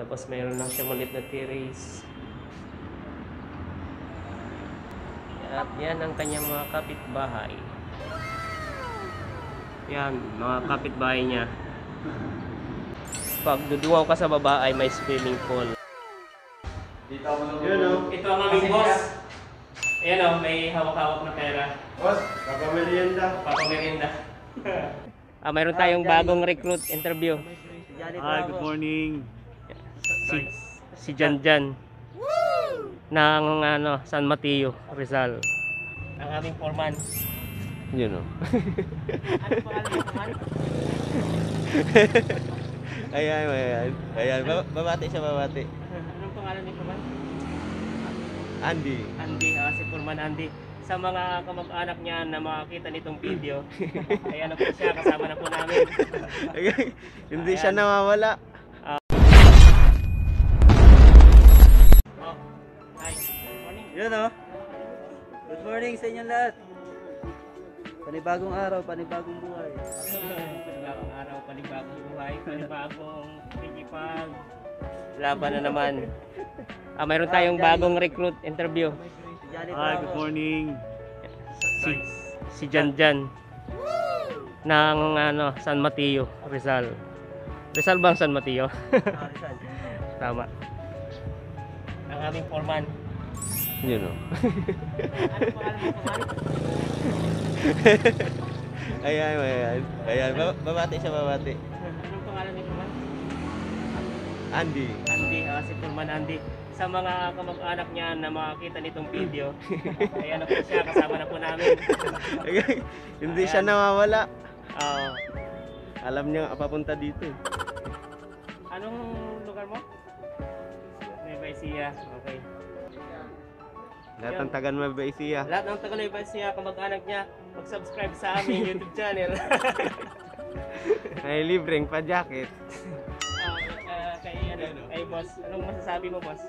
Tapos mayroon lang siya maliit na terrace. At yan ang kanyang mga kapitbahay. Yan, mga kapitbahay niya. Pag dudungaw ka sa baba ay may swimming pool. Yun o. Ito ang aming boss. Ayan o, may hawak-hawak na pera. Boss, kapamerienda. Papamerienda. ah, mayroon tayong bagong recruit interview. Hi, good morning. Si, si Jan Jan. Ng ano, San Mateo, Rizal. Ang aming foreman. Yun o. Ano foreman? Ayan, ayan. Ayan, Ba- babati siya, babati. Anong pangalan ni foreman? Andy. Andy, ah, si foreman Andy. Sa mga kamag-anak niya na makakita nitong video, ayan na po siya, kasama na po namin. Ayan, Hindi siya nawawala. Yun o. Good morning sa inyong lahat. Panibagong araw, panibagong buhay. Panibagong araw, panibagong buhay, panibagong pigipag. Laban na naman. Ah, mayroon tayong bagong recruit interview. Hi, good morning. Si, si Jan Jan. Ng ano, San Mateo, Rizal. Rizal bang San Mateo? Ah, Rizal. Tama. Ang aming foreman. Mo foreman? Ayan, ayan. Ayan, Ba- babati siya, babati. Anong pangalan ni foreman? Andy. Andy, ah, si foreman Andy. Sa mga kamag-anak niya na makakita nitong video, ayan na po siya, kasama na po namin. Ayan, Hindi siya nawawala. Ah, Alam niya papunta dito eh. Anong lugar mo? Nueva Ecija. Okay. Lahat ng taga Nueva Ecija. Lahat ng taga Nueva Ecija, kamag-anak niya, mag-subscribe sa aming YouTube channel. May libreng pa jacket. Ah, ah, kay, ano, kay boss, anong masasabi mo, boss?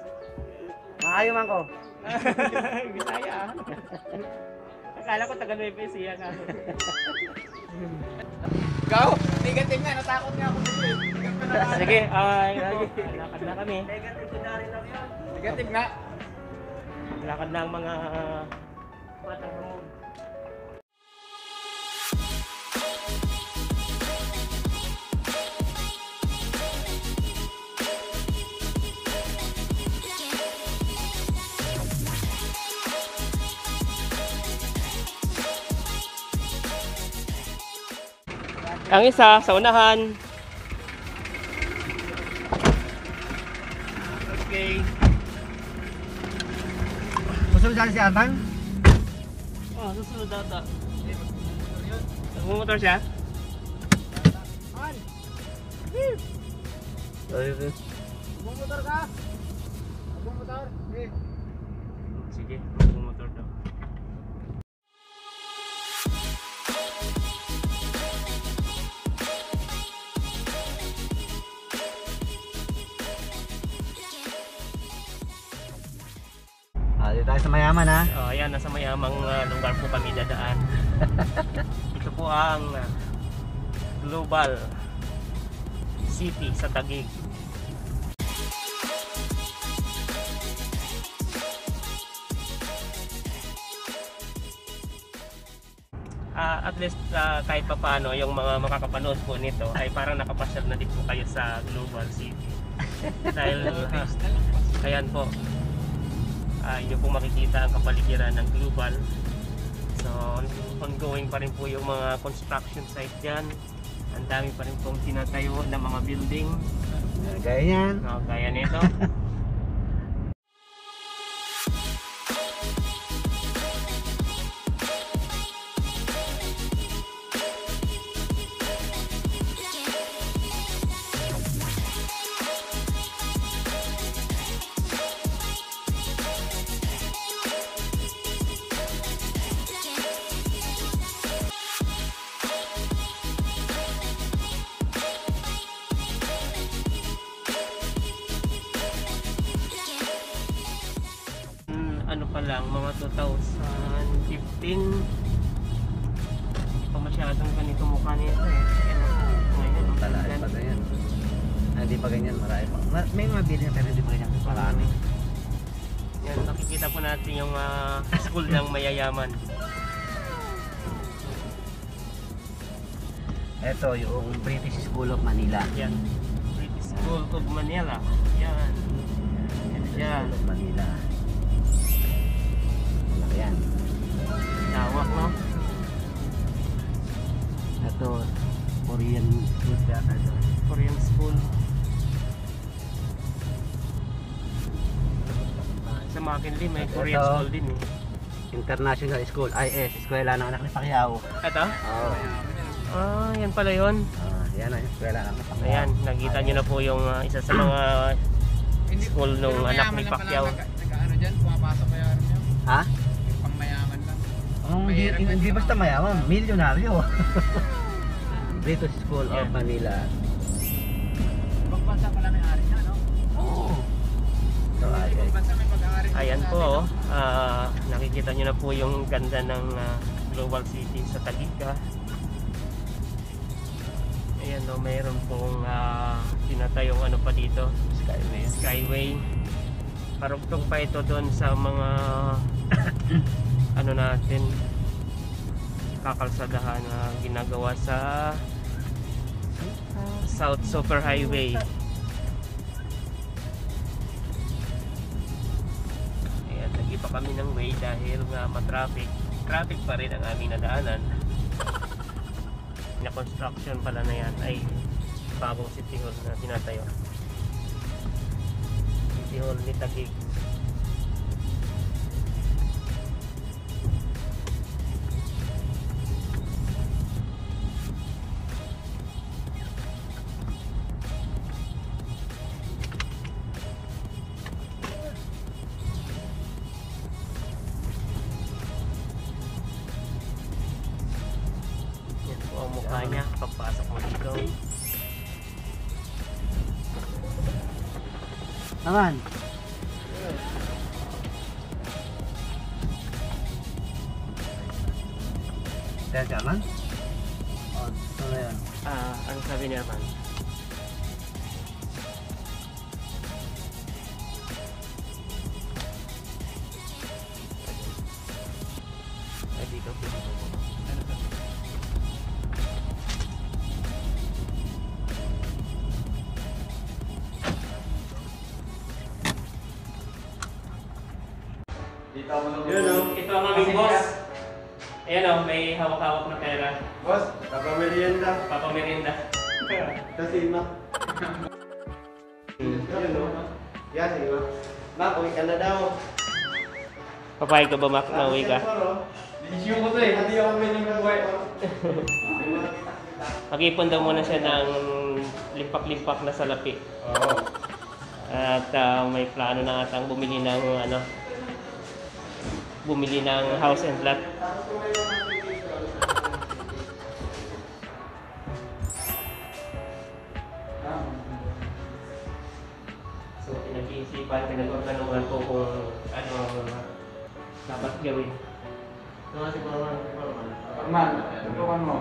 Maayo man ko. Bisaya ah. Akala ko taga Nueva Ecija ka. Ikaw? Negative nga, natakot nga ako dito eh. Sige, ay, lakad na kami. Negative si Johnny lang yun. Negative nga. Lakad na ang mga batang mo. Ang isa sa unahan. Okay. Dyan si Arman? Oh, susunod data. Nagmumotor siya? Bumotor ka? Bumotor? Eh. Sige, dito tayo sa mayaman ha. Oh, ayan, nasa mayamang ah, lugar po kami dadaan. Ito po ang ah, Global City sa Taguig. Ah, at least ah, kahit pa paano yung mga makakapanood po nito ay parang nakapasyal na din po kayo sa Global City. Dahil ah, ayan po, uh, inyo po makikita ang kapaligiran ng global. So, ongoing pa rin po yung mga construction site dyan. Ang dami pa rin pong tinatayo ng mga building. Gaya yan. No, gaya nito. pa lang, mga 2015. Hindi pa masyadong ganito mukha nito eh. Ayan, ngayon, Talaay ganun. pa na yan. Ah, Hindi pa ganyan, marami pa. Ma- May mga building pero hindi pa ganyan, marami. Yan, nakikita po natin yung ah, school ng mayayaman. Ito yung British School of Manila. Yan. British School of Manila. Yan. British Yan. School of Manila. Sa McKinley, may Korean Ito. school din eh. International School, IS, Eskwela ng Anak ni Pacquiao. Ito? Oo. Ah, yan pala yun. Ah, yan ang Eskwela ng Anak ni Pacquiao. Ayan, nakita nyo na po yung ah, isa sa mga Hindi- School nung pero anak mayaman ni lang pala Pacquiao. nag- Nag-ano dyan, pumapasok kaya yun. Ha? Yung pang mayaman lang. Oh, hindi, Mahirap hindi di ba? basta mayaman, milyonaryo. British School of. Manila. Ibang bansa pala may ari niya, no? Oo. Ibang IS. bansa may pag-aari. Ayan po, oh. Ah, nakikita nyo na po yung ganda ng ah, Global City sa Taguig. ah. Ayan no, mayroon pong uh, ano pa dito, Skyway. Skyway. Parugtong pa ito doon sa mga ano natin kakalsadahan na ginagawa sa South Super Highway. Ayan, nag-iba kami ng way dahil nga matraffic. Traffic pa rin ang aming nadaanan. Na construction pala na yan ay bagong city hall na tinatayo. City hall ni Taguig. Mukha niya pagpasok mo dito. Naman. Yun o, ito ang aming boss. Ayan o, may hawak-hawak na pera. Boss, kapamerienda. Papamerinda. Kasi ma. Yun o. Yan, sige ma. Ma, uwi ka na daw. Papayag ka ba, Mac, na uwi ka? Issue ko to eh, hindi ako may buhay. Mag-ipon daw muna siya ng limpak-limpak na salapi. Oo. At ah, may plano na atang bumili ng ano bumili ng house and lot. So pinag-iisipan, pinag-organuhan ko kung ano ang dapat gawin. Ano si Parman? Man, tutukan mo.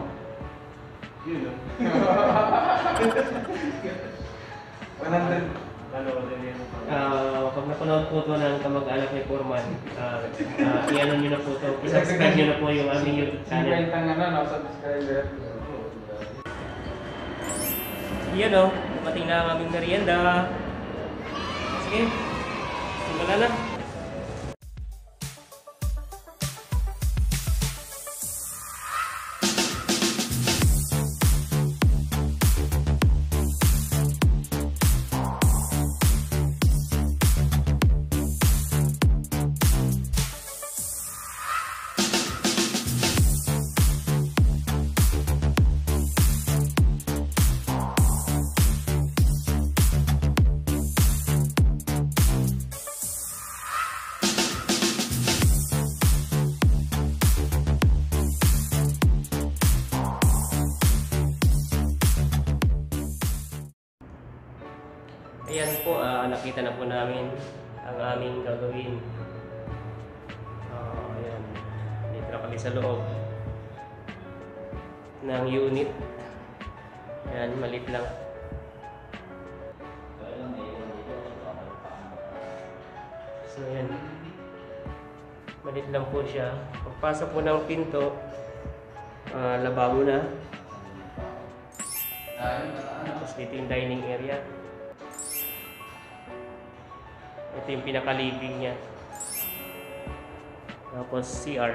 Yun o. 100. Ah, pag napanood po ito ng kamag-anak ni Foreman, ah, ah, i-ano nyo na po ito, i-subscribe nyo na po yung aming YouTube channel. Sinibay tang ano, no, subscriber. Yan o, dumating na ang aming merienda. Sige, simula na. Ayan po, uh, nakita na po namin ang aming gagawin. Uh, ayan, dito na kami sa loob ng unit. Ayan, malit lang. So, ayan. Malit lang po siya. Pagpasok po ng pinto, uh, lababo na. Tapos dito yung dining area. Ito yung pinaka-living niya. Tapos CR.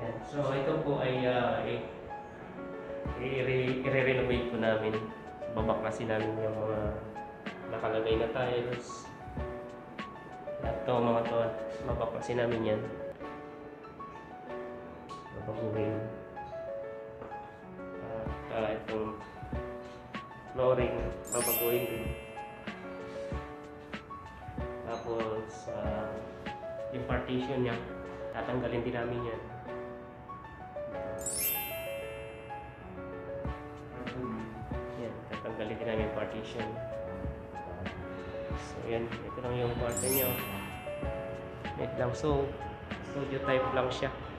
Yan. So ito po ay uh, i- i-renovate po namin. Babaklasin namin yung mga nakalagay na tiles. Lahat to mga to, babaklasin namin yan. Babaguhin. At uh, itong flooring, babaguhin din. Tapos, ah, yung partition niya, tatanggalin din namin yan. Yan, tatanggalin din namin yung partition. So, yan. Ito lang yung kwarto niyo. Wait lang. So, studio type lang siya.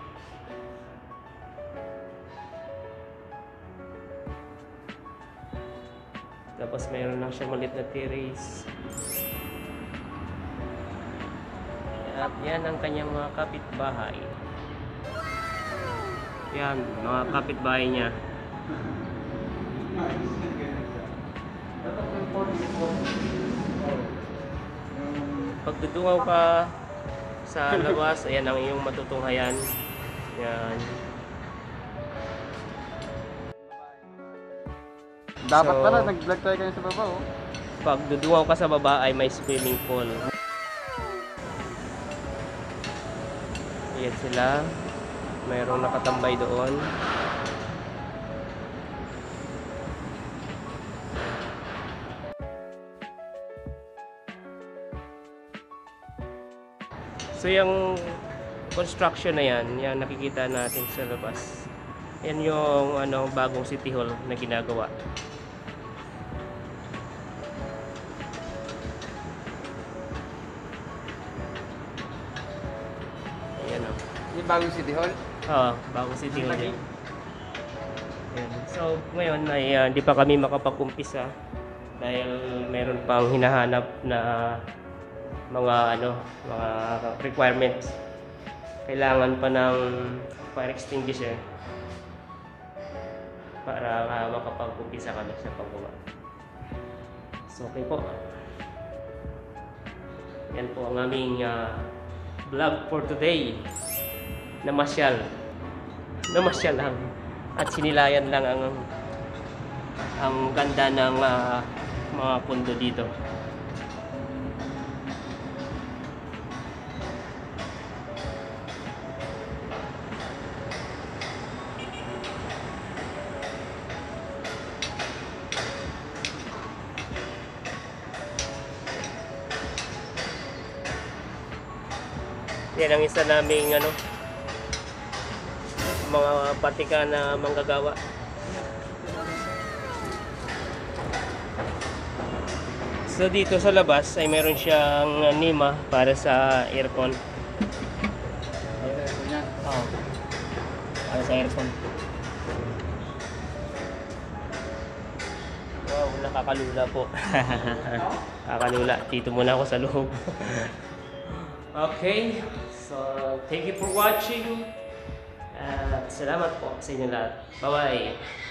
Mayroon lang siya malit na terrace. At yan ang kanyang mga kapitbahay. Yan, mga kapitbahay niya. Pag dutungaw ka sa labas, ayan ang iyong matutunghayan. Yan. Dapat So- pala, nag-vlog tayo kayo sa baba, oh. Pag dudungaw ka sa baba ay may swimming pool. Ayan sila. Mayroong nakatambay doon. So yung construction na yan, yan nakikita natin sa labas. Yan yung ano, bagong city hall na ginagawa. Yung bagong City Hall. Oo, bagong city hall yan. Ayan. So, ngayon ay ah, hindi pa kami makapag-umpisa dahil meron pang hinahanap na mga ano, mga requirements. Kailangan pa ng fire extinguisher para ah, makapag-umpisa kami sa paggawa. So, okay po. Yan po ang aming ah, vlog for today. Namasyal. Namasyal lang. At sinilayan lang ang ang ganda ng ah, mga pundo dito. Yan ang isa naming ano mga patika na manggagawa. So dito sa labas ay meron siyang nima para sa aircon. Oo. Para sa aircon. Wow, nakakalula po. Nakakalula. Dito muna ako sa loob. okay. So, thank you for watching. At salamat po sa inyo lahat. Bye-bye.